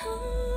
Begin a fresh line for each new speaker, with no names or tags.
呼